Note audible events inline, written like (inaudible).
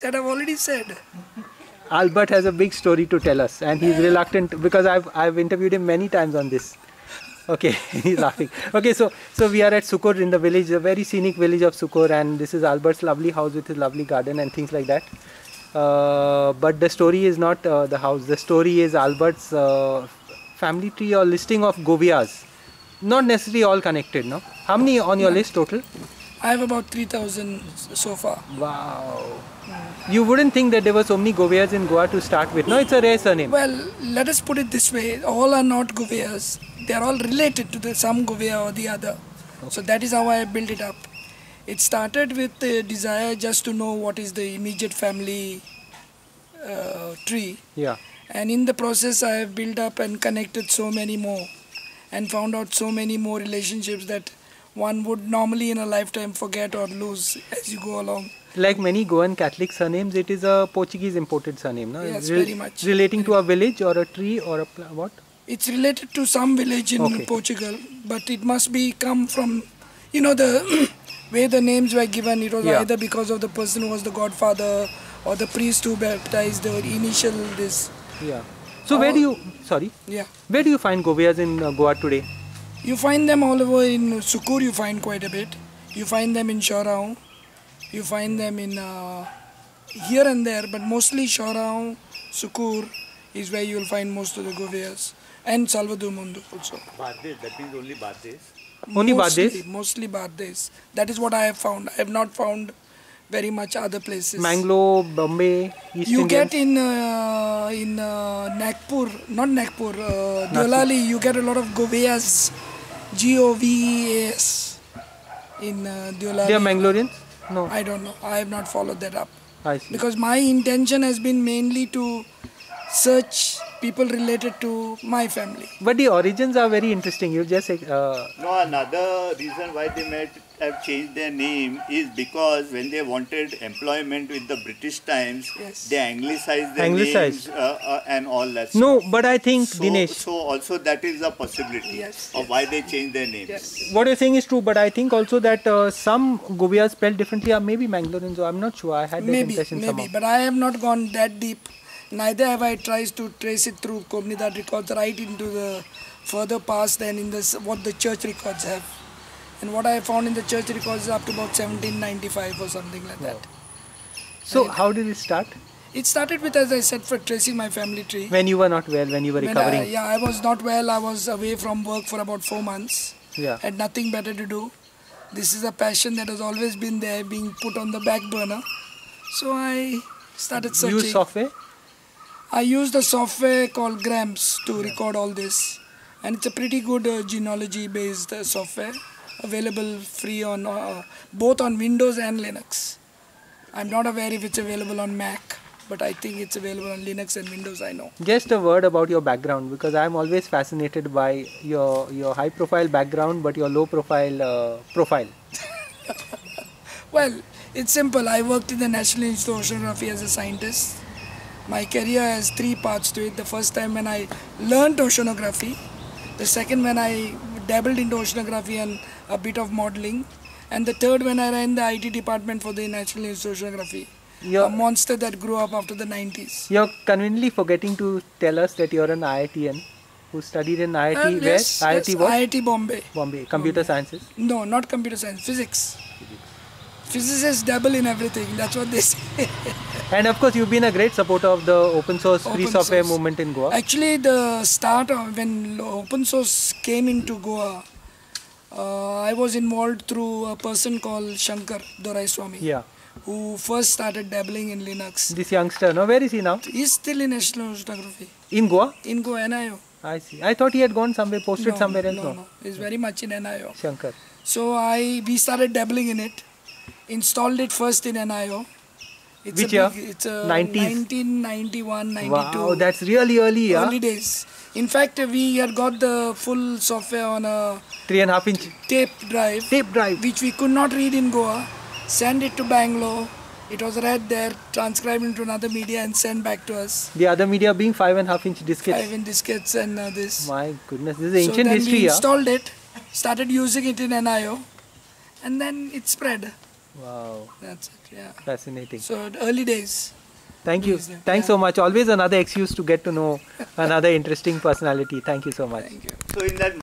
That I've already said. Albert has a big story to tell us, and he's reluctant because I've I've interviewed him many times on this. Okay, (laughs) he's laughing. Okay, so so we are at Sukur in the village, a very scenic village of Sukur, and this is Albert's lovely house with his lovely garden and things like that. Uh, but the story is not uh, the house. The story is Albert's uh, family tree or listing of Gouveias. Not necessarily all connected, no? How many on your list total? I have about 3,000 so far. Wow. You wouldn't think that there were so many Gouveias in Goa to start with. No, it's a rare surname. Well, let us put it this way all are not Gouveias. They are all related to the some Gouveia or the other. So that is how I built it up. It started with the desire just to know what is the immediate family uh, tree. Yeah. And in the process, I have built up and connected so many more and found out so many more relationships that one would normally in a lifetime forget or lose as you go along. Like many Goan Catholic surnames, it is a Portuguese imported surname, no? Yes, very much. Relating to a village or a tree or a pla- what? It's related to some village in Okay. Portugal, but it must be come from, you know, the (coughs) way the names were given. It was Yeah. either because of the person who was the godfather or the priest who baptized the initial this. Yeah. So where do you? Sorry. Yeah, Where do you find Gouveias in uh, Goa today? You find them all over in Sukur. You find quite a bit. You find them in Shorao. You find them in uh, here and there, but mostly Shorao, Sukur is where you will find most of the Gouveias, and Salvador Mundo also. Bardez, that means only Bardez. Only mostly, Bardez? Mostly Bardez. That is what I have found. I have not found very much other places. Manglo, Bombay, East You Indian. get in uh, in uh, Nagpur, not Nagpur, uh, Deolali, you get a lot of Goveas, G O V E A S in uh, Deolali. They are Mangalorians? No. I don't know. I have not followed that up I see. because my intention has been mainly to search people related to my family. But the origins are very interesting. You just uh, No, another reason why they might have changed their name is because when they wanted employment with the British times, Yes. they anglicized their Anglicized. names uh, uh, and all that. no. stuff. But I think So, Dinesh, so also that is a possibility Yes, of yes. why they changed their names. Yes. what you're saying is true. But I think also that uh, some Gouveias spelled differently are maybe Mangaloreans. So I'm not sure. I had that maybe, impression maybe, somehow. but I have not gone that deep. Neither have I tried to trace it through Komnidat records right into the further past than in this what the church records have. And what I found in the church records is up to about 1795 or something like that. So how did it start? It started with, as I said, for tracing my family tree. When you were not well, when you were When I, recovering. yeah, I was not well. I was away from work for about four months. Yeah. Had nothing better to do. This is a passion that has always been there, being put on the back burner. So I started searching. Use software. I used a software called Gramps to record all this, and it's a pretty good uh, genealogy-based uh, software, available free on uh, both on Windows and Linux. I'm not aware if it's available on Mac, but I think it's available on Linux and Windows. I know. Just a word about your background because I'm always fascinated by your your high profile background but your low profile uh, profile. (laughs) Well, it's simple. I worked in the National Institute of Oceanography as a scientist. My career has three parts to it. The first time when I learned oceanography, the second when I dabbled into oceanography and a bit of modeling, and the third when I ran the IT department for the National Institute of Oceanography. A You're, monster that grew up after the 90s. you're conveniently forgetting to tell us that you're an IITian who studied in IIT Uh, where? yes, IIT yes, what? IIT Bombay. Bombay, computer sciences. No, not computer science, physics. Physicists dabble in everything. That's what they say. (laughs) And of course, you've been a great supporter of the open source free software source. movement in Goa. Actually, the start of when open source came into Goa, uh, I was involved through a person called Shankar Doraiswamy, Yeah, who first started dabbling in Linux. this youngster. Now, where is he now? He's still in National Oceanography In Goa? in Goa NIO. I see. I thought he had gone somewhere, posted no, somewhere else. no, No, no, he's very much in NIO. Shankar. So I we started dabbling in it, installed it first in NIO. It's Which year? big, it's a 90s? 1991, 92. Wow, that's really early, yeah. early days. In fact, we had got the full software on a Three and a half inch tape drive, tape drive. which we could not read in Goa. Send it to Bangalore. It was read there, transcribed into another media, and sent back to us. The other media being five and a half inch diskettes. Five in diskettes and uh, this. My goodness, this is ancient so then history, we yeah. installed it, started using it in NIO, and then it spread. Wow, That's it. Yeah. fascinating. So early days. Thank you. Amazing. Thanks Yeah. so much. Always another excuse to get to know (laughs) another interesting personality. Thank you so much. Thank you. So in that